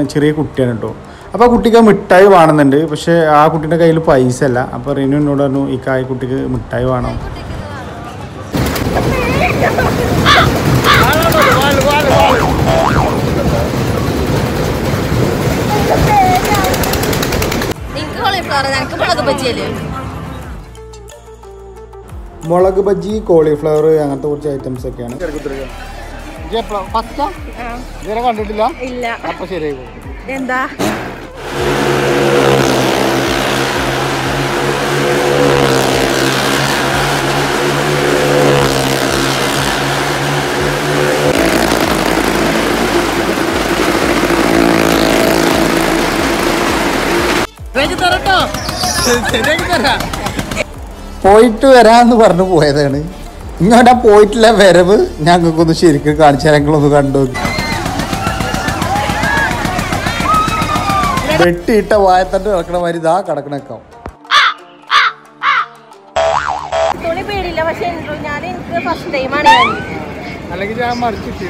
ചെറിയ കുട്ടിയാണ് കേട്ടോ. അപ്പോൾ ആ കുട്ടിക്ക് മിഠായി വേണമെന്നുണ്ട്. പക്ഷേ ആ കുട്ടീന്റെ കയ്യിൽ പൈസ അല്ല അപ്പോൾ റിനു എന്നോട് പറഞ്ഞു ഈ കായ് കുട്ടിക്ക് മിഠായി വേണം. മുളക് ബജ്ജി കോളിഫ്ലവർ അങ്ങനത്തെ കുറച്ച് ഐറ്റംസ് ഒക്കെയാണ്. ഇതുവരെ കണ്ടിട്ടില്ല? ഇല്ല. അപ്പൊ ശരിയായി എന്താ? പോയിട്ട് വരാന്ന് പറഞ്ഞു പോയതാണ്. ഇങ്ങോട്ടാ പോയിട്ടില്ല വരവ്. ഞങ്ങൾക്കൊന്ന് ശരിക്കും കാണിച്ചു തരങ്ങളൊന്ന് കണ്ടു വെട്ടിയിട്ട വായത്തണ്ട് കിടക്കണ മാതിരി ഇതാ കിടക്കണേക്കാം പേടില്ല പക്ഷെ ഞാൻ എനിക്ക് ഫസ്റ്റ് ടൈമാണ് അല്ലെങ്കിൽ ഞാൻ മറിച്ചിട്ട്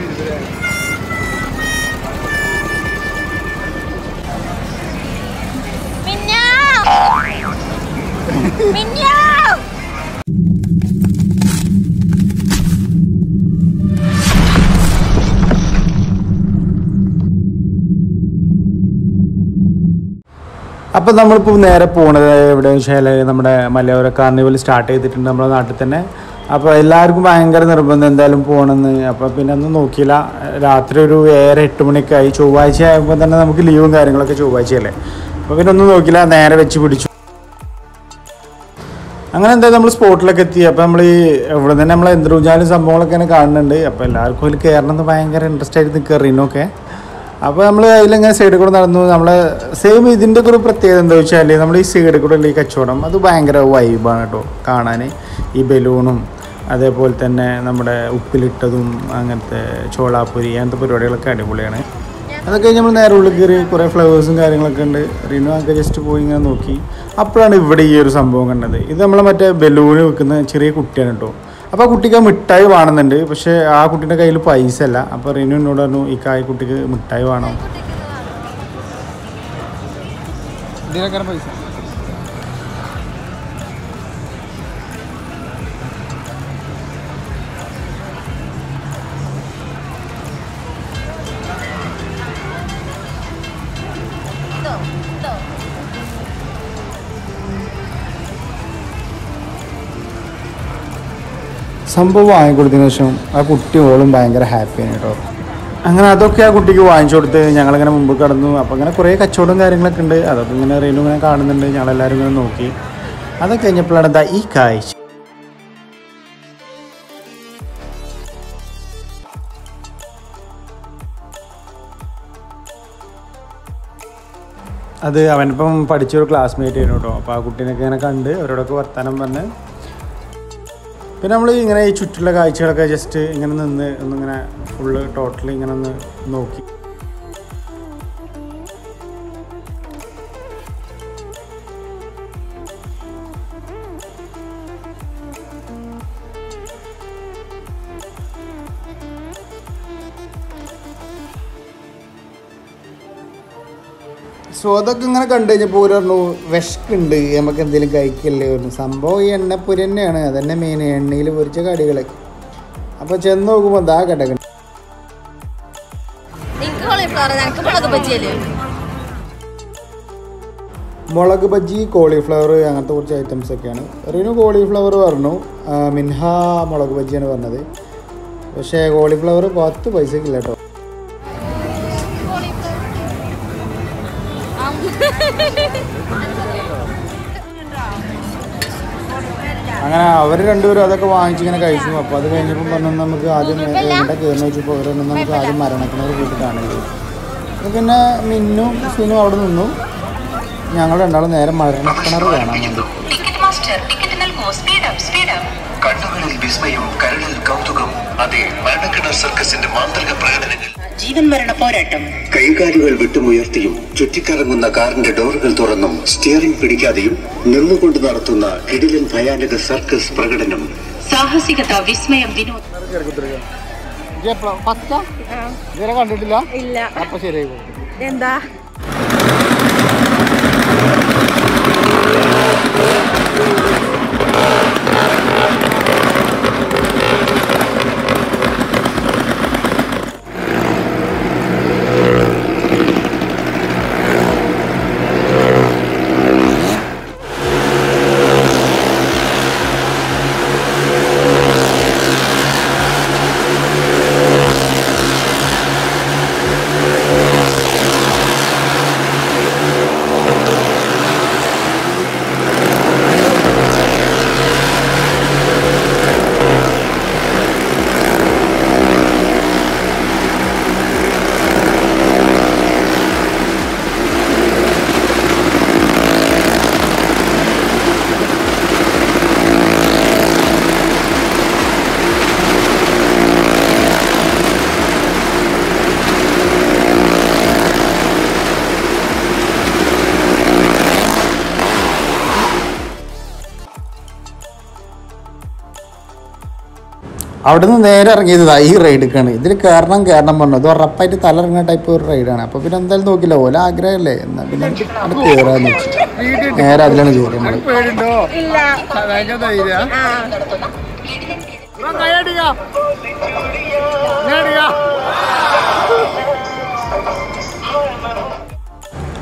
അപ്പം നമ്മളിപ്പോൾ നേരെ പോണത് എവിടെ വെച്ചാൽ നമ്മുടെ മലയോര കാർണിവൽ സ്റ്റാർട്ട് ചെയ്തിട്ടുണ്ട് നമ്മുടെ നാട്ടിൽ തന്നെ. അപ്പോൾ എല്ലാവർക്കും ഭയങ്കര നിർബന്ധം എന്തായാലും പോകണമെന്ന് അപ്പോൾ പിന്നെ ഒന്നും നോക്കിയില്ല. രാത്രി ഒരു ഏഴര എട്ട് മണിക്കായി ചൊവ്വാഴ്ച ആകുമ്പോൾ തന്നെ നമുക്ക് ലീവും കാര്യങ്ങളൊക്കെ ചൊവ്വാഴ്ചയല്ലേ. അപ്പോൾ പിന്നെ ഒന്നും നോക്കിയില്ല. നേരെ വെച്ച് പിടിച്ചു. അങ്ങനെ എന്തായാലും നമ്മൾ സ്പോട്ടിലൊക്കെ എത്തി. അപ്പോൾ നമ്മൾ ഈ ഇവിടെ തന്നെ നമ്മൾ എന്തൊരുചാലും സംഭവങ്ങളൊക്കെ ഇങ്ങനെ കാണുന്നുണ്ട്. അപ്പോൾ എല്ലാവർക്കും അതിൽ കയറണമെന്ന് ഭയങ്കര ഇൻട്രസ്റ്റ് ആയിട്ട് നിൽക്കുക റീനൊക്കെ അപ്പോൾ നമ്മൾ അതിലിങ്ങനെ സൈഡിൽ കൂടെ നടന്നു. നമ്മൾ സെയിം ഇതിന്റെ ഒരു പ്രത്യേകത എന്താ വെച്ചാൽ നമ്മൾ ഈ സൈഡിൽ കൂടെ ഉള്ള ഈ കച്ചവടം അത് ഭയങ്കര വൈബാണ് കേട്ടോ കാണാൻ ഈ ബലൂണും അതേപോലെ തന്നെ നമ്മുടെ ഉപ്പിലിട്ടതും അങ്ങനത്തെ ചോളാപ്പുരി അങ്ങനത്തെ പരിപാടികളൊക്കെ അടിപൊളിയാണ്. അതൊക്കെ കഴിഞ്ഞ് നമ്മൾ നേരെ ഉള്ളിൽ കയറി കുറേ ഫ്ലവേഴ്സും കാര്യങ്ങളൊക്കെ ഉണ്ട്. റിനു ഒക്കെ ജസ്റ്റ് പോയി ഇങ്ങനെ നോക്കി. അപ്പോഴാണ് ഇവിടെ ഈ ഒരു സംഭവം കണ്ടത്. ഇത് നമ്മളെ മറ്റേ ബലൂണ് വെക്കുന്ന ചെറിയ കുട്ടിയാണ് കേട്ടോ അപ്പോൾ ആ കുട്ടിക്ക് മിഠായി വേണമെന്നുണ്ട്. പക്ഷേ ആ കുട്ടീന്റെ കയ്യിൽ പൈസ അല്ല അപ്പോൾ റിനു എന്നോട് പറഞ്ഞു ഈ കായ് കുട്ടിക്ക് മിഠായി വേണം. പൈസ? സംഭവം വാങ്ങിക്കൊടുത്തതിന് ശേഷം ആ കുട്ടി ഓളും ഭയങ്കര ഹാപ്പിയാണ് കേട്ടോ. അങ്ങനെ അതൊക്കെ ആ കുട്ടിക്ക് വാങ്ങിച്ചു കൊടുത്ത് ഞങ്ങളിങ്ങനെ മുമ്പ് കടന്നു. അപ്പോൾ അങ്ങനെ കുറേ കച്ചവടം കാര്യങ്ങളൊക്കെ ഉണ്ട്. അതൊക്കെ ഇങ്ങനെ റീനു ഇങ്ങനെ കാണുന്നുണ്ട്. ഞങ്ങളെല്ലാവരും ഇങ്ങനെ നോക്കി. അതൊക്കെ കഴിഞ്ഞപ്പോഴാണ് എന്താ ഈ കാഴ്ച. അത് അവനിപ്പം പഠിച്ചൊരു ക്ലാസ്മേറ്റ് ആയിരുന്നു കേട്ടോ. അപ്പോൾ ആ കുട്ടീനൊക്കെ ഇങ്ങനെ കണ്ട് അവരോടൊക്കെ വർത്തമാനം പറഞ്ഞ് പിന്നെ നമ്മൾ ഇങ്ങനെ ഈ ചുറ്റുള്ള കാഴ്ചകളൊക്കെ ജസ്റ്റ് ഇങ്ങനെ നിന്ന് ഒന്നിങ്ങനെ ഫുള്ള് ടോട്ടലി ഇങ്ങനെ ഒന്ന് നോക്കി. സോ അതൊക്കെ ഇങ്ങനെ കണ്ടു കഴിഞ്ഞപ്പോൾ ഒരു പറഞ്ഞു വിശക്കുണ്ട് നമുക്ക് എന്തെങ്കിലും കഴിക്കല്ലേ? പറഞ്ഞു. സംഭവം ഈ എണ്ണപ്പൊരി തന്നെയാണ്. അതന്നെ മെയിൻ എണ്ണയിൽ പൊരിച്ച കടികളൊക്കെ അപ്പോൾ ചെന്ന് നോക്കുമ്പോൾ ദാ കിടക്കണം മുളക് ബജ്ജി കോളിഫ്ലവർ അങ്ങനത്തെ കുറച്ച് ഐറ്റംസ് ഒക്കെയാണ്. റീനു കോളിഫ്ലവർ പറഞ്ഞു മിൻഹ മുളക് ബജ്ജിയാണ് പറഞ്ഞത്. പക്ഷേ കോളിഫ്ലവർ പത്ത് പൈസക്കില്ല കേട്ടോ അവർ രണ്ടുപേരും അതൊക്കെ വാങ്ങിച്ചിങ്ങനെ കഴിച്ചു. അപ്പോൾ അത് കഴിഞ്ഞപ്പോൾ പറഞ്ഞു നമുക്ക് ആദ്യം എവിടെ കയറുന്ന വെച്ചപ്പോൾ പറഞ്ഞു നമുക്ക് ആദ്യം മരണക്കിണർ കാണുന്നത് പിന്നെ മിന്നും സിനും അവിടെ നിന്നു. ഞങ്ങൾ രണ്ടാളും നേരെ മരണക്കിണർ കാണാൻ വേണ്ടി. കണ്ണുകളിൽ വിസ്മയവും കരളിൽ കൗതുകം അതെ മരണക്കിണർ സർക്കസിന്റെ മാന്ത്രിക പ്രകടനങ്ങൾ. ജീവൻ മരണ പോരാട്ടം. കൈകാലുകൾ വിട്ടുമുയർത്തിയും ചുറ്റിക്കറങ്ങുന്ന കാറിന്റെ ഡോറുകൾ തുറന്നും സ്റ്റിയറിംഗ് പിടിക്കാതെയും നിന്നുകൊണ്ട് നടത്തുന്ന കിടിലൻ ഭയാനക സർക്കസ് പ്രകടനം. സാഹസികത വിസ്മയം വിനോദം. കണ്ടിട്ടില്ല? ഇല്ല. അപ്പൊ ശരിയായി എന്താ? അവിടെ നിന്ന് നേരെ ഇറങ്ങിയത് ഈ റൈഡിക്കാണ്. ഇതിൽ കയറണം കയറണം പറഞ്ഞു. അത് ഉറപ്പായിട്ട് തല ഇറങ്ങുന്ന ടൈപ്പ് ഒരു റൈഡാണ്. അപ്പോൾ പിന്നെ എന്തായാലും നോക്കില്ല. ഓല ആഗ്രഹമല്ലേ? എന്നാ പിന്നെ അവിടെ കയറാന്ന് വെച്ചു നേരെ അതിലാണ് കയറി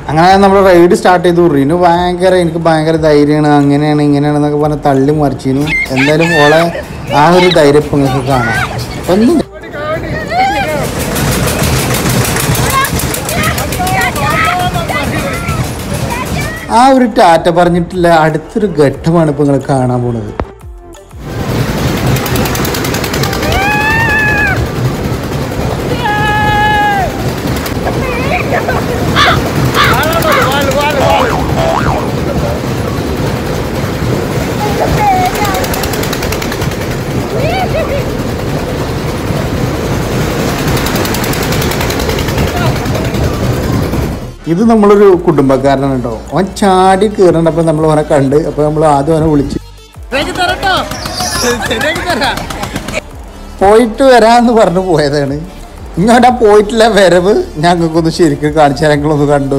അങ്ങനെ നമ്മൾ റൈഡ് സ്റ്റാർട്ട് ചെയ്തു. റിനു ഭയങ്കര എനിക്ക് ഭയങ്കര ധൈര്യമാണ്. അങ്ങനെയാണ് ഇങ്ങനെയാണ് എന്നൊക്കെ പറഞ്ഞ് തള്ളി മറിച്ചിരുന്നു. എന്തായാലും ഓളെ ആ ഒരു ധൈര്യം ഇപ്പം നിങ്ങൾക്ക് കാണാം. ഒന്നും ആ ഒരു ടാറ്റ പറഞ്ഞിട്ടില്ല അടുത്തൊരു ഘട്ടമാണ് ഇപ്പോൾ നിങ്ങൾ കാണാൻ പോണത്. ഇത് നമ്മളൊരു കുടുംബക്കാരനാണ് കേട്ടോ അവൻ ചാടി കയറണ്ടപ്പോൾ നമ്മൾ അവനെ കണ്ട് അപ്പോൾ നമ്മൾ ആദ്യം അവനെ വിളിച്ച്. പോയിട്ട് വരാന്ന് പറഞ്ഞു പോയതാണ്. ഇങ്ങോട്ടാ പോയിട്ടില്ല വരവ് ഞങ്ങൾക്കൊന്ന് ശരിക്കും കാണിച്ചാൽ ഞങ്ങളൊന്ന് കണ്ടു.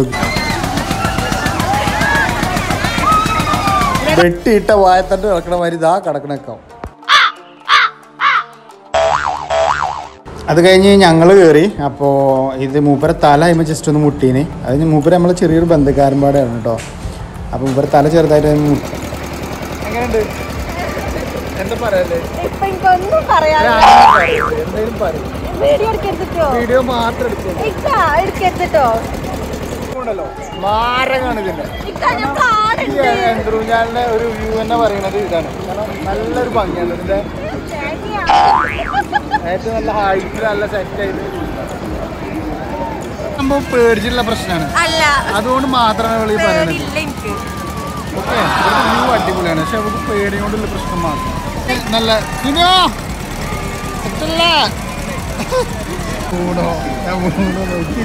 വെട്ടിയിട്ട വായത്തണ്ട് കിടക്കണ മാതിരി ഇതാ കിടക്കണേക്കാം അത് കഴിഞ്ഞ് ഞങ്ങൾ കയറി അപ്പോൾ ഇത് മൂപ്പര തല അതിമ്പോൾ ജസ്റ്റ് ഒന്ന് മുട്ടീന്. അത് കഴിഞ്ഞ് മൂപ്പര നമ്മളെ ചെറിയൊരു ബന്ധുക്കാരൻ പാടെയാണ് കേട്ടോ അപ്പോൾ മൂപ്പര തല ചെറുതായിട്ട് വീഡിയോ മാത്രം മാരകാണ് ഇതിന്റെ. ഒരു വ്യൂ തന്നെ പറയുന്നത് ഇതാണ്. കാരണം നല്ലൊരു ഭംഗിയാണ്. ഇതിന്റെ ഏറ്റവും നല്ല ഹൈറ്റ് നല്ല സെറ്റ് ആയിട്ട്. സംഭവം പേടിച്ചിട്ടുള്ള പ്രശ്നമാണ് അതുകൊണ്ട് മാത്രമാണ് വിളി പറയുന്നത്. ഓക്കെ വ്യൂ അടിപൊളിയാണ്. പക്ഷെ നമുക്ക് പേടി കൊണ്ടുള്ള പ്രശ്നം മാത്രം. നല്ല സിനിമ എത്തല്ല ഊണോ? ഞാൻ ഊണോ നോക്കി.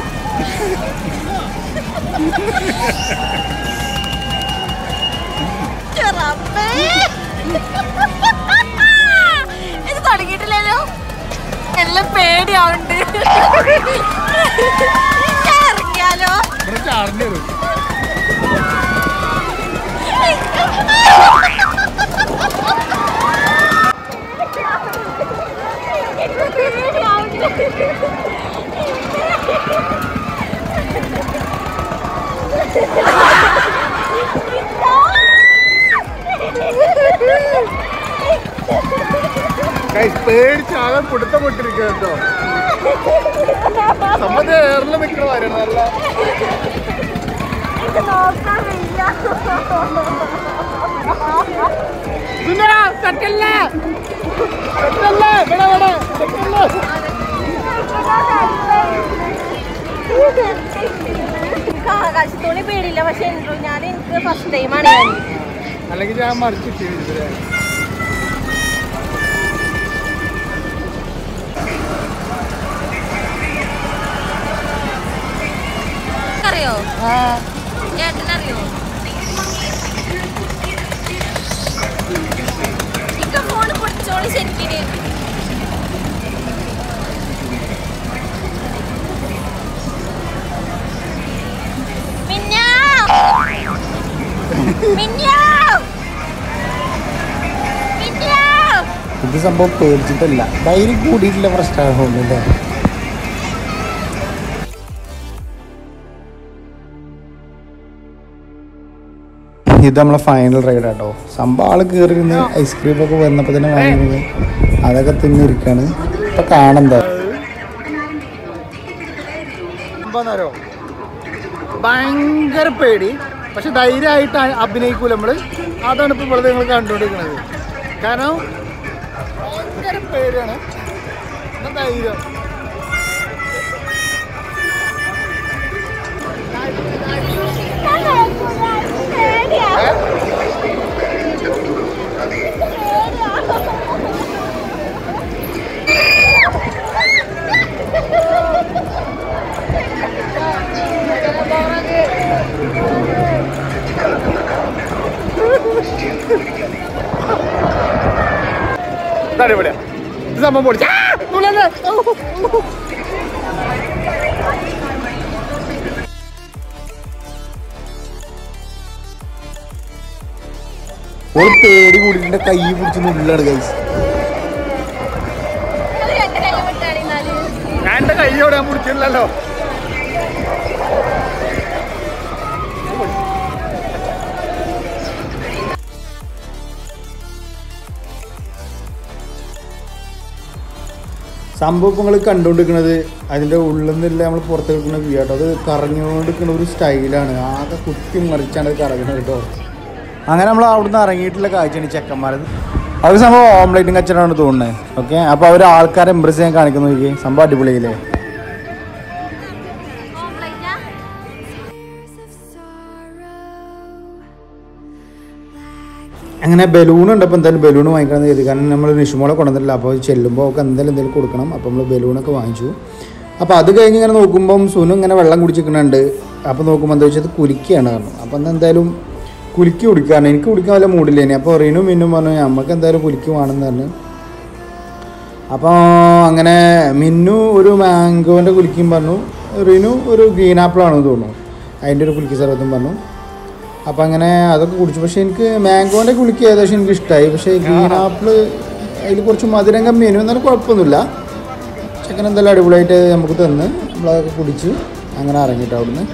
റബ്ബേ. തുടങ്ങിയിട്ടില്ലല്ലോ. എല്ലാം പേടിയാവുണ്ട്. ഇറങ്ങിയാലോ? ഇവിടെ പേടിച്ചാകെ പിടുത്തം കേട്ടോ സംബന്ധം ഏറിൽ നിൽക്കണ കാര്യം നല്ല സുന്ദരാ? ഇവിടെ, ഇവിടെ, പേടിയില്ല പക്ഷെ ഞാൻ എനിക്ക് ഫസ്റ്റ് ടൈമാണ് അല്ലെങ്കിൽ ഞാൻ മറിച്ചിട്ട് അറിയോ ചേട്ടനറിയോ ഇക്ക ഫോണ് പൊടിച്ചോളി ശരിക്കും ഇത് സംഭവം പേടിച്ചിട്ടല്ല. ധൈര്യം കൂടിയിട്ടില്ല പ്രശ്നമാണ് ഇത് നമ്മളെ ഫൈനൽ റൈഡ് ആട്ടോ. സംഭവം നിന്ന് ഐസ്ക്രീം ഒക്കെ വന്നപ്പോൾ തന്നെ വാങ്ങിയത് അതൊക്കെ തിന്നിരിക്കാണ്. ഇപ്പൊ കാണണ്ട ഭയങ്കര പേടി. പക്ഷെ ധൈര്യമായിട്ട് അഭിനയിക്കൂല നമ്മൾ. അതാണ് ഇപ്പൊ ഇവിടെ നിങ്ങൾ കണ്ടുകൊണ്ടിരിക്കുന്നത്. കാരണം ഭയങ്കര പേടിയാണ്. ധൈര്യം? ഇതാണ് ഇവിടെ. ഇത് സംഭവം പൊളിച്ച. ഒരു പേടി കൂടിയിട്ട് കൈ പിടിച്ച് നുള്ളാണ് കൈസ്. ഞാൻ എന്റെ കൈയോടെ ഞാൻ പിടിച്ചില്ലല്ലോ സംഭവം നിങ്ങൾ കണ്ടുകൊണ്ടിരിക്കുന്നത് അതിന്റെ ഉള്ളിൽ നിന്നില്ല നമ്മൾ പുറത്ത് വെക്കുന്ന വ്യൂ കേട്ടോ അത് കറങ്ങിക്കൊണ്ടിരിക്കുന്ന ഒരു സ്റ്റൈലാണ്. ആകെ കുത്തി മറിച്ചാണ് അത് കറങ്ങുന്നത് കേട്ടോ. അങ്ങനെ നമ്മൾ അവിടുന്ന് ഇറങ്ങിയിട്ടുള്ള കാഴ്ചയാണ് ചെക്കന്മാരത് അവർ സംഭവം ഓംലേറ്റും കച്ചവടമാണ് തോന്നുന്നത്. ഓക്കെ അപ്പോൾ അവർ ആൾക്കാരെ ഇമ്പ്രസ് ചെയ്യാൻ കാണിക്കുന്നു നോക്കി സംഭവം അടിപൊളിയില്ലേ? അങ്ങനെ ബലൂൺ ഉണ്ടപ്പോൾ എന്തായാലും ബലൂൺ വാങ്ങിക്കണം കരുതി. കാരണം നമ്മൾ നിഷുമോളെ കൊണ്ടുവന്നിട്ടില്ല. അപ്പോൾ ചെല്ലുമ്പോൾ ഒക്കെ എന്തായാലും എന്തെങ്കിലും കൊടുക്കണം. അപ്പോൾ നമ്മൾ ബലൂണൊക്കെ വാങ്ങിച്ചു. അപ്പോൾ അത് കഴിഞ്ഞ് ഇങ്ങനെ നോക്കുമ്പം സുനു ഇങ്ങനെ വെള്ളം കുടിച്ചിരിക്കുന്നുണ്ട്. അപ്പോൾ നോക്കുമ്പോൾ എന്താ വെച്ചാൽ കുലിക്കുകയാണ് കാരണം അപ്പോൾ എന്താ എന്തായാലും കുലുക്കി കുടിക്കാണ് എനിക്ക് കുടിക്കാൻ വല്ല മൂടില്ല ഇനി. അപ്പോൾ റീനും മിന്നും പറഞ്ഞു നമുക്ക് എന്തായാലും കുലുക്കി വേണമെന്ന് പറഞ്ഞു. അപ്പോൾ അങ്ങനെ മിന്നു ഒരു മാംഗോന്റെ കുലുക്കിയും പറഞ്ഞു. റീനു ഒരു ഗ്രീൻ ആപ്പിളാണെന്ന് തോന്നുന്നു. അതിന്റെ ഒരു കുലുക്കി സർവത്തും പറഞ്ഞു. അപ്പം അങ്ങനെ അതൊക്കെ കുടിച്ചു. പക്ഷേ എനിക്ക് മാംഗോന്റെ കുളിക്ക് ഏകദേശം എനിക്ക് ഇഷ്ടമായി പക്ഷേ ഗ്രീൻ ആപ്പിൾ അതിൽ കുറച്ച് മധുരം കമ്മിയാണ് എന്നാലും കുഴപ്പമൊന്നുമില്ല. ചിക്കൻ എന്തായാലും അടിപൊളിയായിട്ട് നമുക്ക് തന്ന് നമ്മളതൊക്കെ കുടിച്ച് അങ്ങനെ ഇറങ്ങിയിട്ട് അവിടുന്ന്.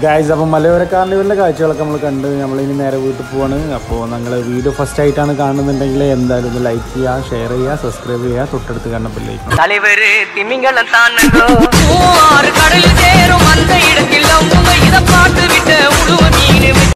ഗായ്സ് അപ്പോൾ മലയോര കാർണിവലിന്റെ കാഴ്ചകളൊക്കെ നമ്മൾ കണ്ട് നമ്മളിനി നേരെ വീട്ടിൽ പോവാണ്. അപ്പോൾ നിങ്ങൾ വീഡിയോ ഫസ്റ്റ് ആയിട്ടാണ് കാണുന്നുണ്ടെങ്കിൽ എന്തായാലും ഒന്ന് ലൈക്ക് ചെയ്യുക ഷെയർ ചെയ്യുക സബ്സ്ക്രൈബ് ചെയ്യുക. തൊട്ടടുത്ത് കണ്ടപ്പോഴേക്കും കടൽ ചേരും